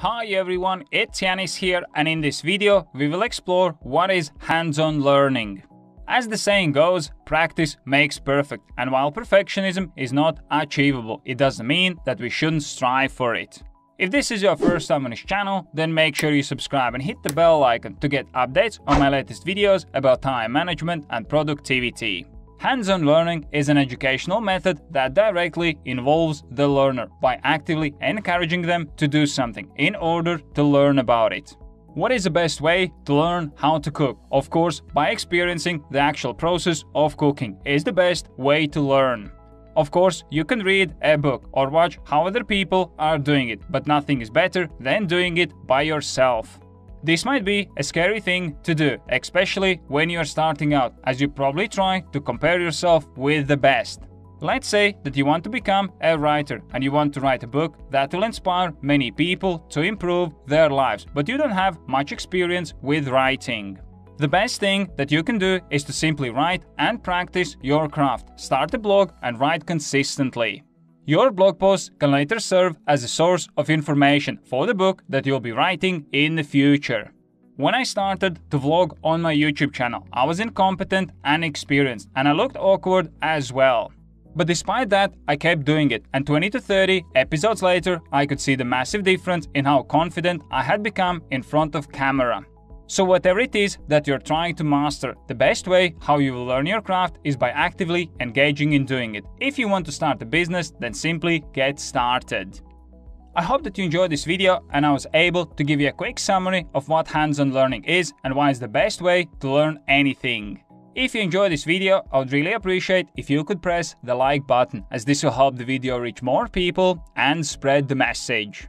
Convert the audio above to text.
Hi everyone, it's Janis here and in this video we will explore what is hands-on learning. As the saying goes, practice makes perfect and while perfectionism is not achievable, it doesn't mean that we shouldn't strive for it. If this is your first time on this channel, then make sure you subscribe and hit the bell icon to get updates on my latest videos about time management and productivity. Hands-on learning is an educational method that directly involves the learner by actively encouraging them to do something in order to learn about it. What is the best way to learn how to cook? Of course, by experiencing the actual process of cooking is the best way to learn. Of course, you can read a book or watch how other people are doing it, but nothing is better than doing it by yourself. This might be a scary thing to do, especially when you're starting out, as you probably try to compare yourself with the best. Let's say that you want to become a writer and you want to write a book that will inspire many people to improve their lives, but you don't have much experience with writing. The best thing that you can do is to simply write and practice your craft. Start a blog and write consistently. Your blog post can later serve as a source of information for the book that you'll be writing in the future. When I started to vlog on my YouTube channel, I was incompetent and experienced, and I looked awkward as well. But despite that, I kept doing it, and 20 to 30 episodes later, I could see the massive difference in how confident I had become in front of camera. So whatever it is that you're trying to master, the best way how you will learn your craft is by actively engaging in doing it. If you want to start a business, then simply get started. I hope that you enjoyed this video and I was able to give you a quick summary of what hands-on learning is and why it's the best way to learn anything. If you enjoyed this video, I would really appreciate if you could press the like button as this will help the video reach more people and spread the message.